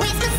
Waste